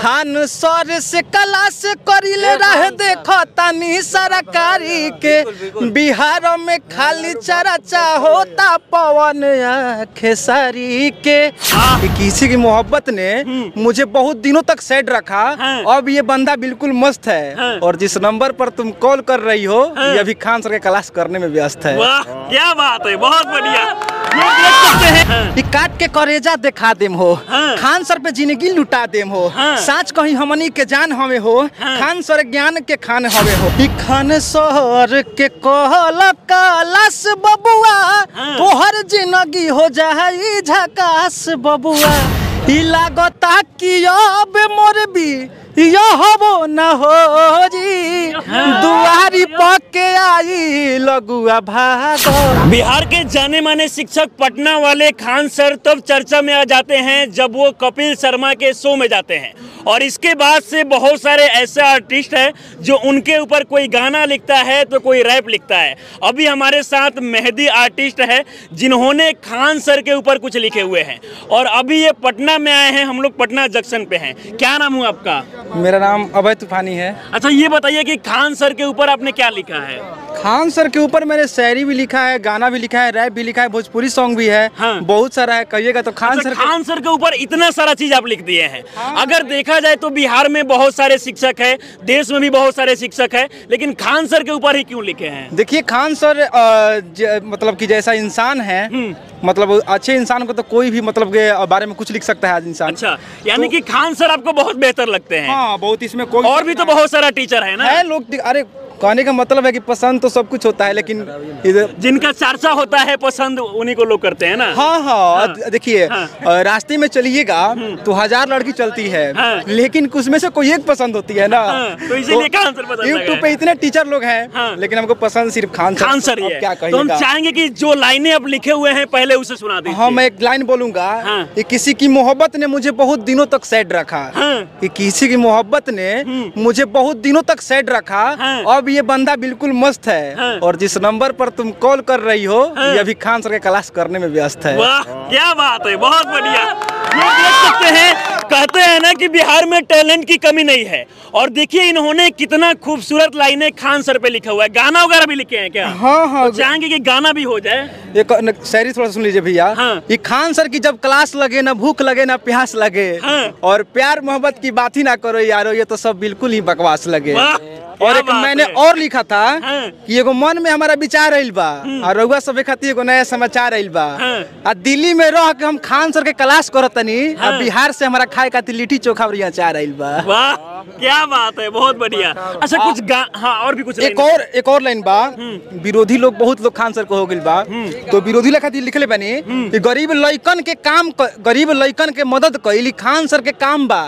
Khan sir से कला से करिले रह देखो तनी सरकारी के बिहार में खाली चर्चा होता पवन खेसारी के। हाँ। किसी की मोहब्बत ने मुझे बहुत दिनों तक सेट रखा। हाँ। अब ये बंदा बिल्कुल मस्त है। हाँ। और जिस नंबर पर तुम कॉल कर रही हो हाँ। ये अभी खान सर के क्लास करने में व्यस्त है। वाह क्या बात है बहुत बढ़िया। ये हैं काट के करेजा दिखा देम हो हाँ। खान सर पे ज़िंदगी लुटा देम हो हाँ। साच कहीं हमनी के जान हवे हो हाँ। खान सर ज्ञान के खान हवे हो खान सर के कहल कलास बबुआ हाँ। तोहर ज़िंदगी हो जाई झकास बबुआ ई लागता कि अब मोर भी यह हबो न हो। जी दुआरी पके आई लगुआ भागो। बिहार के जाने माने शिक्षक पटना वाले खान सर तब चर्चा में आ जाते हैं जब वो कपिल शर्मा के शो में जाते हैं। और इसके बाद से बहुत सारे ऐसे आर्टिस्ट हैं जो उनके ऊपर कोई गाना लिखता है तो कोई रैप लिखता है। अभी हमारे साथ मेहदी आर्टिस्ट है जिन्होंने खान सर के ऊपर कुछ लिखे हुए हैं। और अभी ये पटना में आए हैं हम लोग पटना जंक्शन पे हैं। क्या नाम हुआ आपका? मेरा नाम अभय तूफानी है। अच्छा ये बताइए कि खान सर के ऊपर आपने क्या लिखा है? खान सर के ऊपर मैंने शायरी भी लिखा है गाना भी लिखा है रैप भी लिखा है भोजपुरी सॉन्ग भी है हाँ। बहुत सारा है कहिएगा तो खान अच्छा, सर खान सर के ऊपर इतना सारा चीज़ आप लिख दिए हैं। हाँ। अगर देखा जाए तो बिहार में बहुत सारे शिक्षक है देश में भी बहुत सारे शिक्षक है लेकिन खान सर के ऊपर ही क्यों लिखे हैं? देखिए खान सर मतलब की जैसा इंसान है मतलब अच्छे इंसान को तो कोई भी मतलब के बारे में कुछ लिख सकता है आज इंसान। अच्छा यानी कि खान सर आपको बहुत बेहतर लगते हैं। हाँ बहुत इसमें कोई और भी तो बहुत सारा टीचर है ना? है लोग अरे कहने का मतलब है कि पसंद तो सब कुछ होता है लेकिन इधर जिनका चर्चा होता है पसंद उन्हीं को लोग करते हैं ना हाँ हाँ द- देखिए हाँ। रास्ते में चलिएगा तो हज़ार लड़की चलती है हाँ। लेकिन उसमें से कोई एक पसंद होती है ना हाँ, तो इसीलिए सर यूट्यूब पे इतने टीचर लोग हैं हाँ। लेकिन हमको पसंद सिर्फ़ खान सर खान सर ही है क्या तो हम चाहेंगे की जो लाइने अब लिखे हुए हैं पहले उसे सुना हाँ मैं एक लाइन बोलूँगा हाँ। कि किसी की मोहब्बत ने मुझे बहुत दिनों तक सेट रखा हाँ। कि किसी की मोहब्बत ने मुझे बहुत दिनों तक सेट रखा हाँ। अब ये बंदा बिल्कुल मस्त है। हाँ। और जिस नंबर पर तुम कॉल कर रही हो हाँ। ये अभी खान सर के क्लास करने में व्यस्त है। वाह क्या बात है बहुत बढ़िया। ये देख सकते हैं कहते हैं ना कि बिहार में टैलेंट की कमी नहीं है। और देखिए इन्होंने कितना खूबसूरत लाइनें खान सर पे लिखा हुआ है। गाना वगैरह भी लिखे हैं क्या? हाँ हाँ। तो चाहेंगे कि गाना भी हो जाए। एक न- शायरी थोड़ा सुन लीजिए भैया। हाँ। ये खान सर की जब क्लास लगे ना भूख लगे ना प्यास लगे। हाँ। और प्यार मोहब्बत की बात ही ना करो यारो ये तो सब बिल्कुल ही बकवास लगे। और एक मैंने और लिखा था हाँ। कि एगो मन में हमारा विचार आइल बा और रउआ सब खातिर एगो नया समाचार आइल बा। हाँ। आ दिल्ली में रह के हम खान सर के क्लास करत तनी हाँ। आ बिहार से हमारा खाए खातिर लिट्टी चोखा और अचार आइल बा। वाह क्या बात है बहुत बढ़िया। अच्छा कुछ हाँ और भी कुछ एक और एक और लाइन बा। विरोधी लोग बहुत लोग खान सर को हो गइल बा। तो विरोधी खातिर लिखले बानी कि गरीब लइकन के काम गरीब लइकन के मदद कइली खान सर के काम बा।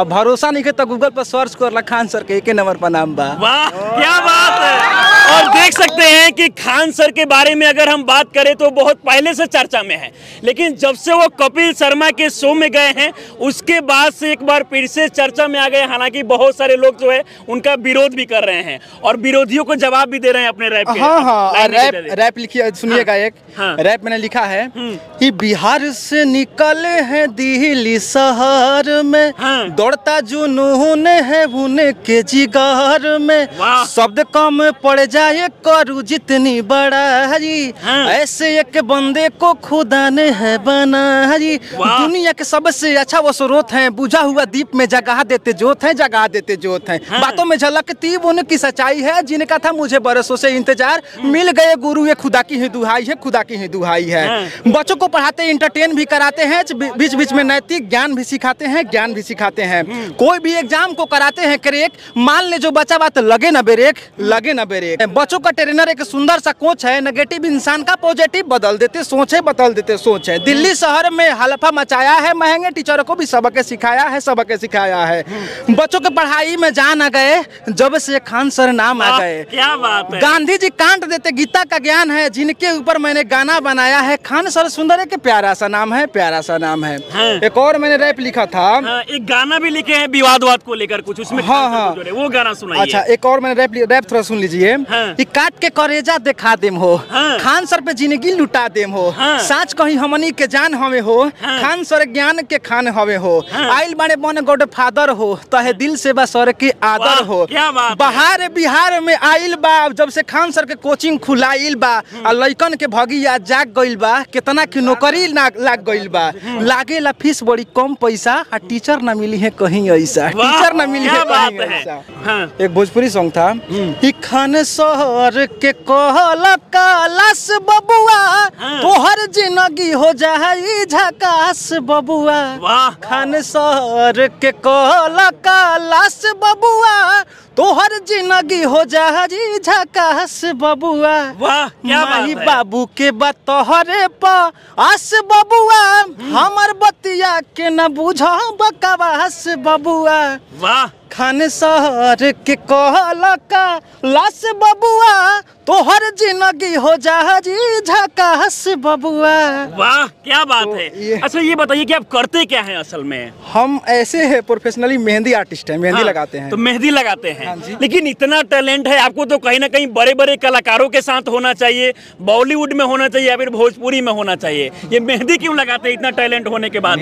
अब भरोसा नहीं के तो गूगल पर सर्च कर ला खान सर के एक नंबर पर नाम बा। वाह क्या बात है। और देख सकते हैं कि खान सर के बारे में अगर हम बात करें तो बहुत पहले से चर्चा में है। लेकिन जब से वो कपिल शर्मा के शो में गए हैं उसके बाद से एक बार फिर से चर्चा में आ गए हालाँकि बहुत सारे लोग जो है उनका विरोध भी कर रहे हैं और विरोधियों को जवाब भी दे रहे हैं अपने रैप के हाँ हाँ रैप रैप लिखिए सुनिएगा एक हाँ। रैप मैंने लिखा है कि बिहार से निकले हैं दिल्ली शहर में। हाँ। दौड़ता जुनून है उनके जिगर में। शब्द कम पड़ जाए करू जितनी बड़ाई हाँ। ऐसे एक बंदे को खुदा ने है बनाई वाह। दुनिया के सबसे अच्छा वो स्रोत है। बुझा हुआ दीप में जगा देते जोत है जगा देते जोत है। हाँ। बातों में झलकती उनकी सच्चाई है जिनका था मुझे बरसों से इंतज़ार। मिल गए गुरु ये खुदा की ही दुहाई है खुदा की ही दुहाई है। हाँ। बच्चों को पढ़ाते इंटरटेन भी कराते हैं बीच बीच में नैतिक ज्ञान भी सिखाते हैं ज्ञान भी सिखाते हैं। कोई भी एग्ज़ाम को कराते हैं क्रेक मान ले जो बच्चा बात लगे ना बेरेक लगे ना बेरेक। बच्चों का ट्रेनर एक सुंदर सा कोच है नेगेटिव इंसान का पॉजिटिव बदल देते सोच है बदल देते सोच। है दिल्ली शहर में हलफा मचाया है महँगे टीचरों को भी सबक सिखाया है सबक सिखाया है। बच्चों के पढ़ाई में जान आ गए जब से खान सर नाम आ गए। क्या बात है। गांधी जी कांट देते गीता का ज्ञान है जिनके ऊपर मैंने गाना बनाया है। खान सर सुंदर है कि प्यारा सा नाम है प्यारा सा नाम है। हाँ। एक और मैंने रैप लिखा था। हाँ, एक गाना भी लिखे हैं विवादवाद को लेकर कुछ उसमें हाँ, हाँ। वो गाना सुना अच्छा एक और मैंने रैप रैप थोड़ा सुन लीजिए। हाँ। ई काट के करेजा दिखा देम हो हाँ। खान सर पे ज़िंदगी लुटा देम हो हाँ। साच कहीं हमनी के जान हवे हो हाँ। खान सर ज्ञान के खान हवे हो हाँ। आइल बाड़े बन गॉड फादर हो तहे दिल से बा सर की आदर हो। बाहर बिहार में आइल बा जब से खान सर के कोचिंग खुलाइल बा आ लइकन के भगिया जाग गइल बा कितना की नौकरी लाग गइल बा लागे ला फ़ीस बड़ी कम पैसा आ टीचर ना मिली है कहीं ऐसा टीचर ना मिली है कहीं ऐसा एक भोजपुरी सॉन्ग था ई खान शहर के कहल कालास बबुआ हाँ। तोहर ज़िंदगी हो जाई झकास बबुआ। वाह। खान शहर के कहल कालास बबुआ तोहर ज़िंदगी हो जाई झकास बबुआ। वाह माही बाबू के बतहरे प आस बबुआ हमर बतिया के न बुझ बकवास बबुआ। वाह। खान सर के कहला का लाश बबुआ तोहर ज़िंदगी हो जाजी झकास बबुआ। वाह क्या बात तो है। ये- अच्छा ये बताइए कि आप करते क्या हैं असल में? हम ऐसे हैं प्रोफेशनली मेहंदी आर्टिस्ट हैं मेहंदी हाँ, लगाते हैं। तो मेहंदी लगाते हैं। हाँ जी। लेकिन इतना टैलेंट है आपको तो कहीं ना कहीं बड़े बड़े कलाकारों के साथ होना चाहिए बॉलीवुड में होना चाहिए या फिर भोजपुरी में होना चाहिए। ये मेहंदी क्यों लगाते हैं इतना टैलेंट होने के बाद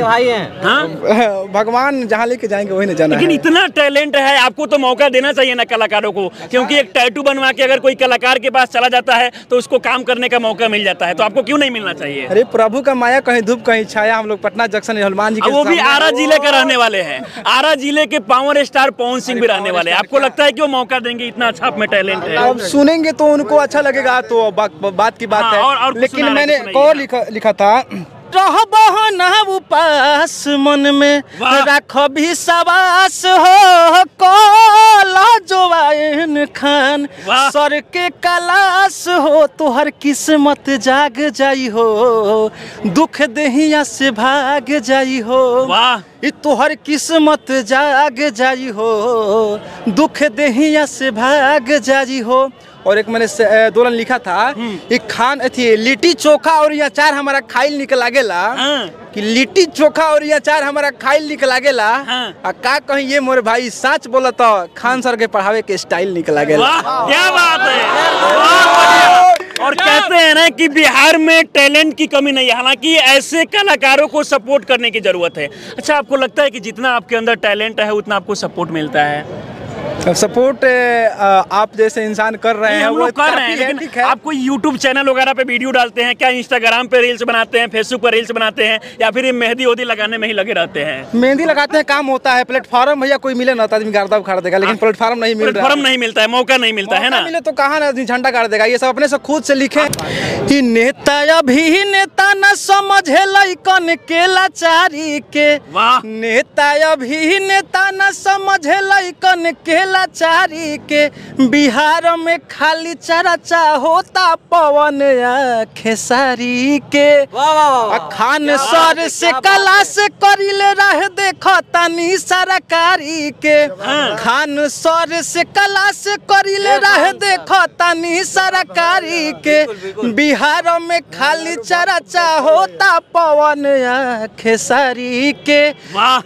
भाई हैं। हाँ? भगवान जहाँ लेके जाएँगे वही न जाना लेकिन इतना टैलेंट है आपको तो मौका देना चाहिए ना कलाकारों को क्योंकि एक टैटू बनवा के अगर कोई कलाकार के पास चला जाता है तो उसको काम करने का मौका मिल जाता है। तो आपको क्यों नहीं मिलना चाहिए? अरे प्रभु का माया कहीं धूप कहीं छाया हम लोग पटना जंक्शन हनुमान जी के वो भी आरा ज़िले का रहने वाले हैं। आरा ज़िले के पावर स्टार पवन सिंह भी रहने वाले हैं। आपको लगता है कि वो मौका देंगे? इतना अच्छा आप में टैलेंट है। अब सुनेंगे तो उनको अच्छा लगेगा तो बात की बात हाँ, है। लेकिन मैंने और लिखा था। रहबह ना उपास मन में। भी सवास हो कोला जोवाइन खान। सर के कलास हो तोहर किस्मत जाग जाई हो। दुख दहिया से भाग जाई हो। ई तोहर किस्मत जाग जाई हो। दुख दहिया से भाग जाई हो। और एक मैंने दोलन लिखा था एक खान अथी लिट्टी चोखा और ये अचार हमारा खाइल निक लागेला हाँ। कि लिट्टी चोखा और ये अचार हमारा खाइल निक लागेला हाँ। आ का कहीं ये मोर भाई सच बोला तो खान सर के पढ़ावे के स्टाइल निक लागेला क्या बात है। और कहते हैं ना कि बिहार में टैलेंट की कमी नहीं है। हालाँकि ऐसे कलाकारों को सपोर्ट करने की ज़रूरत है। अच्छा आपको लगता है कि जितना आपके अंदर टैलेंट है उतना आपको सपोर्ट मिलता है? सपोर्ट आप जैसे इंसान कर रहे हैं वो कर रहे हैं लेकिन है आप कोई यूट्यूब चैनल वगैरह पे वीडियो डालते हैं क्या इंस्टाग्राम पे रील्स बनाते हैं फेसबुक पे रील्स बनाते हैं या फिर मेहंदी वोदी लगाने में ही लगे रहते हैं? मेहंदी लगाते हैं काम होता है प्लेटफॉर्म भैया कोई मिले ना तो आदमी गार्दा उखाड़ देगा लेकिन प्लेटफॉर्म नहीं मिलता प्लेटफॉर्म नहीं मिलता है मौका नहीं मिलता है ना? मिले तो कहाँ ना आदमी झंडा गाड़ देगा ये सब अपने से खुद से लिखे। कि नेता अभी नेता न समझे के लाचारी के। नेता अभी नेता न समझे लइकन के चारी के बिहार में खाली चर्चा होता पवन खेसारी के। खान सर से कला से करिले रह देखो तनी सरकारी के। खान सर से कला से करिले रह देखो तनी सरकारी के। बिहार में खाली चर्चा होता पवन खेसारी के।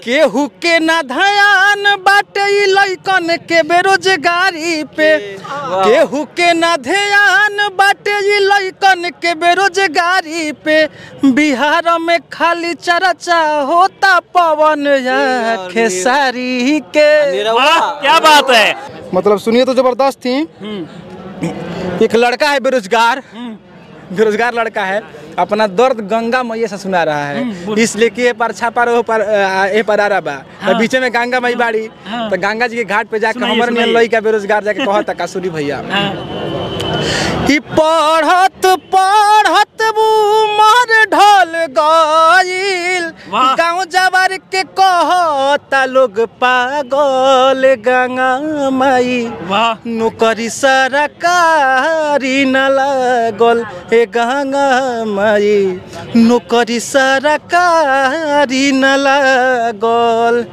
केहू के ना ध्यान बाटे ई लइकन के बेरोजगारी पे। केहू के ना ध्यान बाटे ई लइकन के बेरोजगारी पे। बिहार में खाली चर्चा होता पवन या खेसारी के। क्या बात है। मतलब सुनिए तो ज़बरदस्त थी। एक लड़का है बेरोजगार। बेरोजगार लड़का है अपना दर्द गंगा मैया से सुना रहा है। इसलिए कि ये पर छापा रहो पर आ, ए पर आ रहा बा। तो बीचे में गंगा मई बाड़ी। तो गंगा जी के घाट पे जाकर हमारे। लइका बेरोजगार जाके कहता कासुरी भैया। हाँ, कि पढ़त पढ़त मर ढल गईल वाह। गाँव जवार के कहता लोग पागल गंगा माई वाह नौकरी सरकारी न लागल हे गंगा माई नौकरी सरकारी न लागल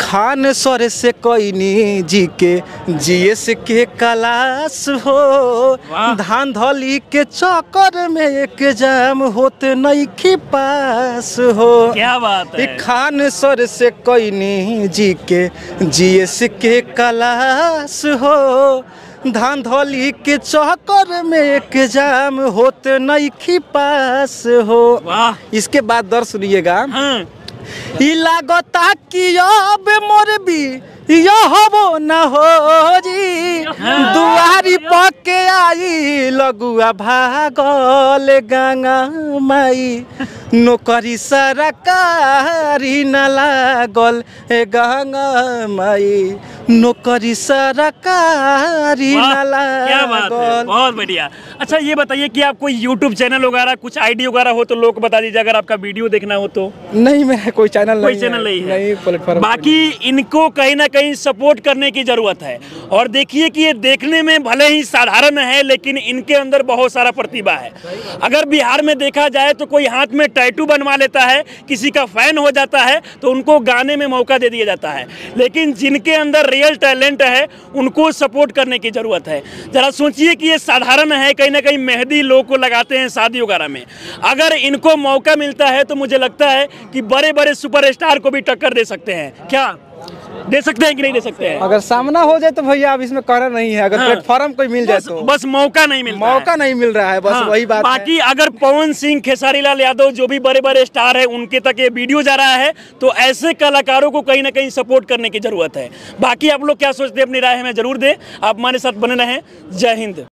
खान सर से कैनी जी के जीएस के क्लास हो। धान धली के चक्कर में एग्ज़ाम होते नहीं पास हो। क्या बात है। खान सर से कैनी जी के जीएस के क्लास हो। धांधली के चक्कर में एक जाम होते नहीं पास हो। इसके बाद दर सुनिएगा। हाँ। लागता कि अब मोर भी यह हो न हो। जी दुआरी पके आई लगुआ भागल गंगा माई। नौकरी सरकारी न लागल गंगा माई। नौकरी सरकारी क्या बात है बहुत बढ़िया। अच्छा ये बताइए कि आप कोई यूट्यूब चैनल वगैरह कुछ आईडी वगैरह हो तो लोग बता दीजिए अगर आपका वीडियो देखना हो तो। नहीं मेरा कोई चैनल कोई चैनल नहीं है। नहीं प्लेटफॉर्म बाकी इनको कहीं ना कहीं सपोर्ट करने की ज़रूरत है। और देखिए कि ये देखने में भले ही साधारण है लेकिन इनके अंदर बहुत सारा प्रतिभा है। अगर बिहार में देखा जाए तो कोई हाथ में टैटू बनवा लेता है किसी का फ़ैन हो जाता है तो उनको गाने में मौका दे दिया जाता है। लेकिन जिनके अंदर रियल टैलेंट है, उनको सपोर्ट करने की ज़रूरत है। जरा सोचिए कि ये साधारण है, कहीं ना कहीं मेहंदी लोग को लगाते हैं शादी वगैरह में। अगर इनको मौका मिलता है तो मुझे लगता है कि बड़े बड़े सुपरस्टार को भी टक्कर दे सकते हैं। क्या? दे सकते हैं कि नहीं दे सकते हैं? अगर सामना हो जाए तो भैया अब इसमें कहना नहीं है। अगर हाँ। प्लेटफॉर्म कोई मिल जाए तो। बस मौका नहीं मिलता मौका है। नहीं मिल रहा है बस हाँ, वही बात बाकी अगर पवन सिंह खेसारी लाल यादव जो भी बड़े बड़े स्टार है उनके तक ये वीडियो जा रहा है तो ऐसे कलाकारों को कहीं ना कहीं सपोर्ट करने की ज़रूरत है। बाकी आप लोग क्या सोचते हैं? अपनी राय हमें ज़रूर दें। आप हमारे साथ बने रहें। जय हिंद।